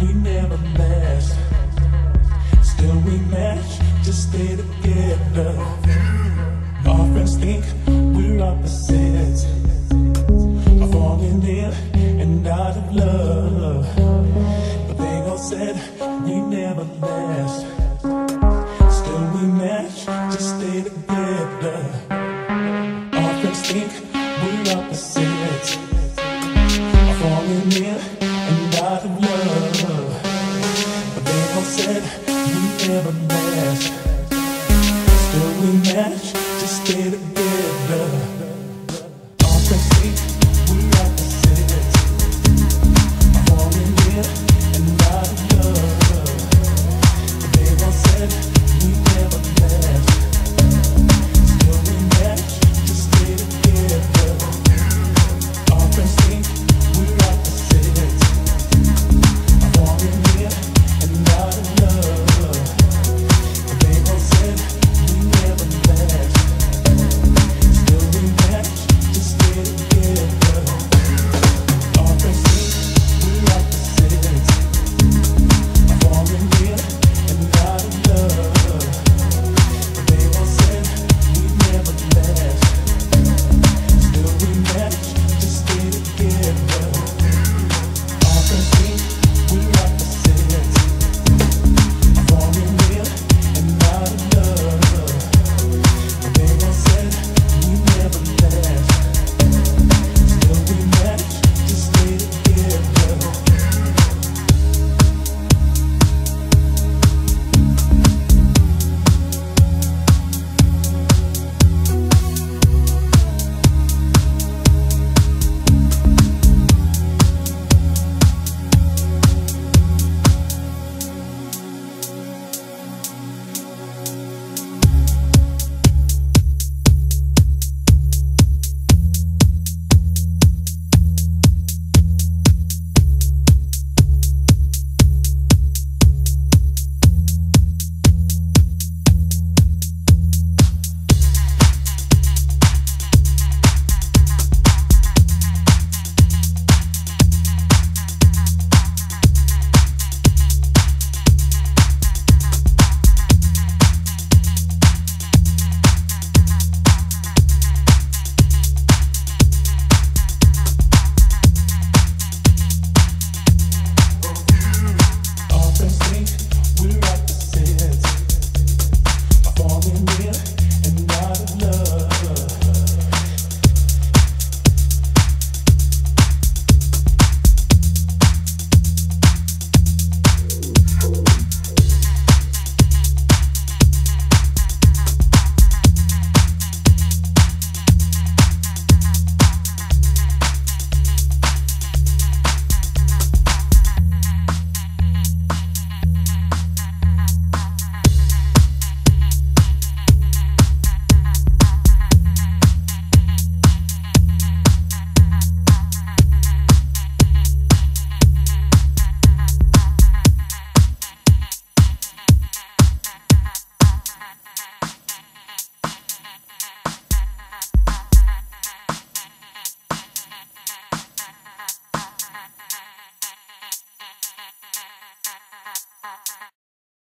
we never matched. Still we match to stay together. Our friends think we're opposites. Falling in and out of love. But they all said we never last. Still we match to stay together. Our friends think we're opposites. Falling in and of love. But they all said we never last. Still we manage to stay together.